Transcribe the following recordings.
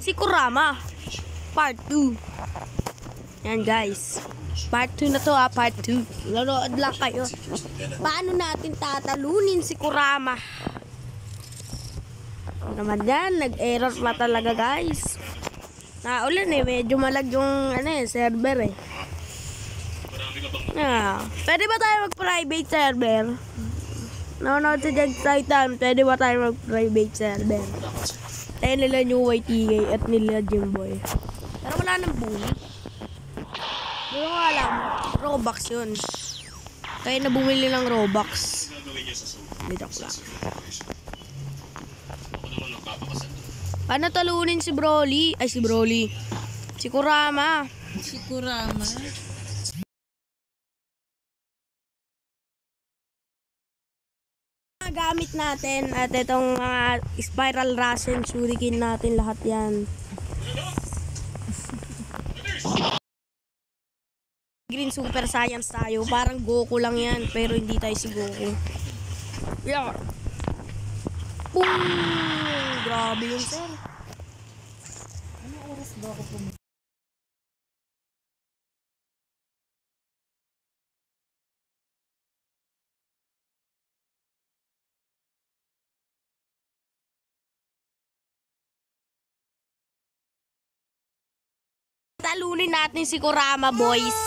si Kurama. Part 2. Yan guys. Part 2 na to ah, part 2. Lalood lang kayo. Paano natin tatalunin si Kurama? Ano naman yan, nag-error pa talaga guys. Naulan eh, medyo malag yung ano eh, server eh. Yeah. Pwede ba tayo mag-private server? Nanonood si Jag Titan, pwede ba tayo mag-private server? Tayo nila new YTK at nila Jimboy. Pero wala nang bully. Hindi ko alam. Robux yun. Kaya na bumili ng Robux. Hindi joke lang. Paano talunin si Broly? Ay, si Broly. Si Kurama. Si Kurama. Mga gamit natin at itong mga spiral rasen shuriken natin lahat yan. Green super science tayo. Parang Goku lang yan. Pero hindi tayo si Goku. Yeah. Boom! Grabe yun, sir. Ano oras ba ako pum... Talunin natin si Kurama, boys.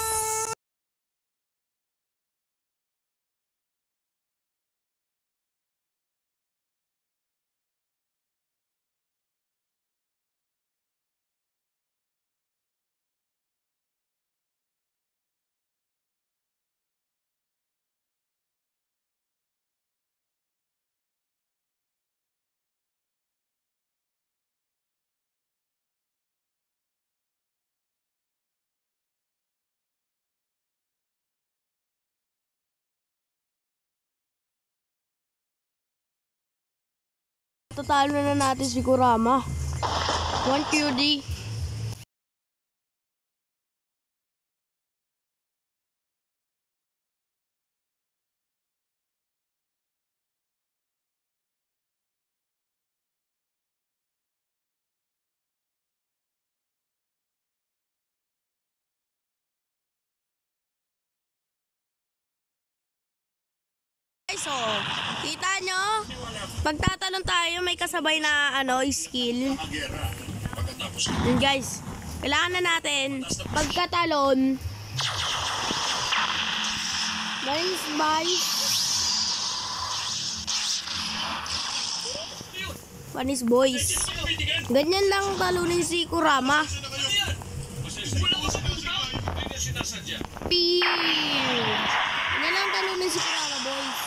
Tatalo na natin si Kurama. 1 QD. So, kita nyo? Pagtatalon tayo, may kasabay na ano, skill. Yun guys, kailangan na natin, pagkatalon, Nice boys. Panis boys. Ganyan lang talunin si Kurama. Pew! Ganyan lang talunin si Kurama boys.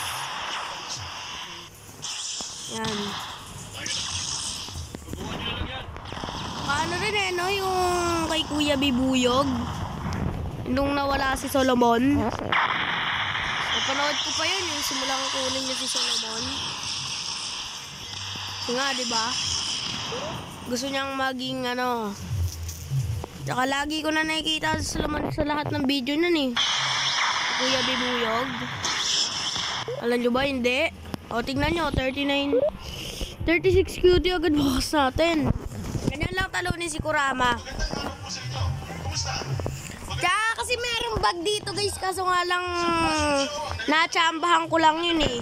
Yan. Paano rin eh, no? Yung kay Kuya Bibuyog. Nung nawala si Solomon. Napanood ko pa yun, yung simulang kunin niya si Solomon. Kasi nga, di ba? Gusto niyang maging ano. Tsaka lagi ko na nakikita si Solomon sa lahat ng video nun eh. Kuya Bibuyog. Alam nyo ba? Hindi. O, tingnan nyo. 39. 36 cutie agad bukas natin. Ganyan lang talunin si Kurama. Tsaka kasi merong bag dito guys. Kaso nga lang natsambahan ko lang yun eh.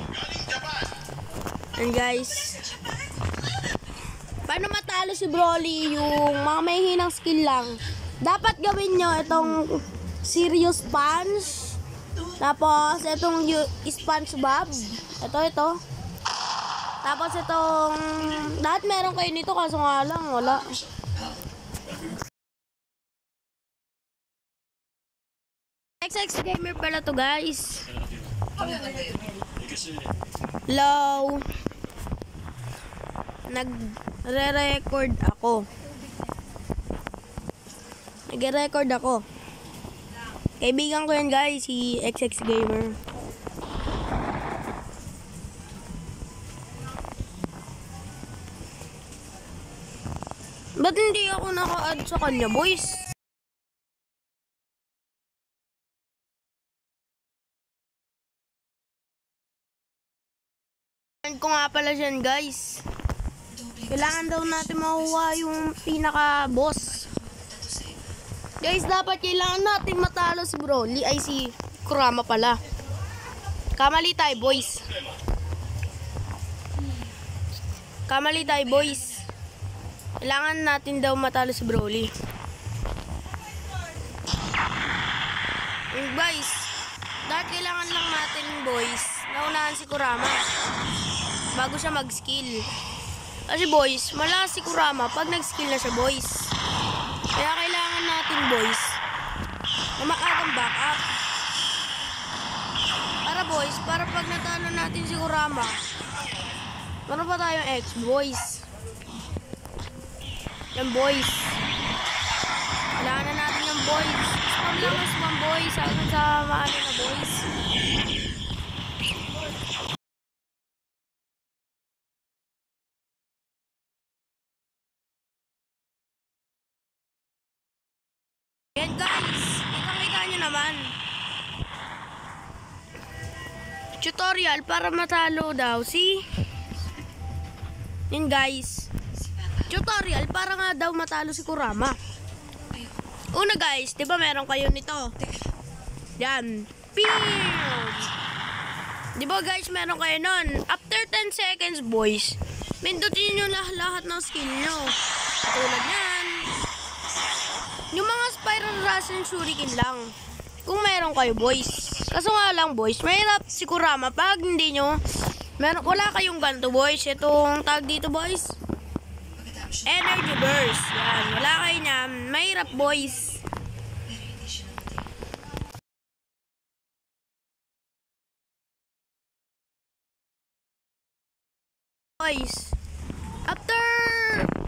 And guys. Paano matalo si Broly yung mga may hinang skill lang? Dapat gawin nyo itong serious punch. Tapos itong yu- sponge bob. Ito, ito. Tapos itong... Lahat meron kayo nito kaso nga lang wala. XX Gamer pala to guys. Hello. Nagre-record ako. Nagre-record ako. Kaibigan ko yan guys, si XX Gamer. Ba't hindi ako naka-add sa kanya, boys? Ko nga pala siyan, guys. Kailangan daw natin makuha yung pinaka-boss. Guys, dapat kailangan natin matalo si Broly. Ay, si Kurama pala. Kamali tayo, boys. Kamali tayo, boys. Kailangan natin daw matalo si Broly. Guys, dahil kailangan lang natin, boys, naunahan si Kurama bago siya mag-skill. Kasi boys, malakas si Kurama pag nag-skill na siya, boys. Kaya kailangan natin, boys, na maagang back up. Para boys, para pag natalo natin si Kurama, meron pa tayong X, boys. Yan, boys. Kailangan na natin yung boys. Spam lang ang spam, boys. Hanggang sa maano na, boys. Yan guys, kitang-kita nyo naman. Tutorial para matalo daw, see? Yan guys. Tutorial para nga daw matalo si Kurama. Una guys, di ba meron kayo nito? Yan. Pew! Di ba guys, meron kayo nun? After 10 seconds, boys, mindutin nyo lah lahat ng skill nyo. Tulad yan. Mga spiral Rasen Shuriken lang. Kung meron kayo, boys. Kaso nga lang, boys, mahirap si Kurama pag hindi nyo, meron, wala kayong ganito, boys. Itong tag dito, boys. Energy burst. Yan, wala kayo niyan. Mahirap, boys. Boys, after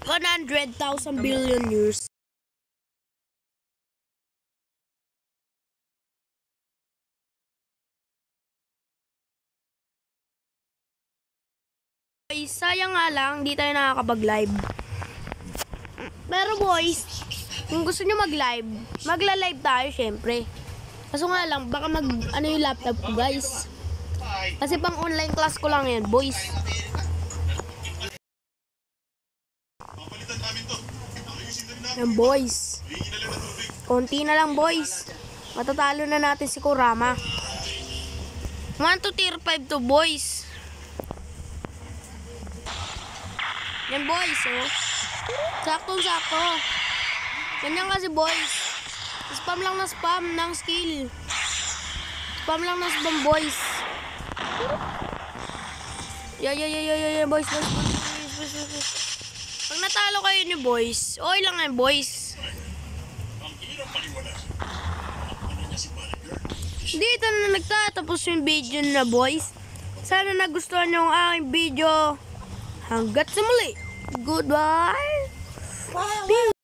100,000 billion years, sayang nga lang, di tayo nakakapag-live. Pero boys, kung gusto nyo mag-live, magla-live tayo syempre. Kaso nga lang, baka mag, ano yung laptop ko guys. Kasi pang online class ko lang yan, boys. Yan, boys. Konti na lang, boys. Matatalo na natin si Kurama. 1 to tier 5 to, boys. Yan boys, oh. Saktong-sakto. Ganyan kasi boys. Spam lang na spam ng skill. Spam lang na spam boys. Yeah, yeah, yeah, yeah, yeah, boys, boys, boys, boys, boys, boys, boys. Pag natalo kayo ni boys, okay lang yan boys. Dito na nagtatapos yung video na boys. Sana nagustuhan nyo ang aking video. Hanggat sa muli. Goodbye. Peace.